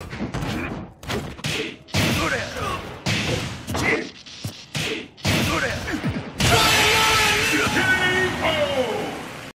どれ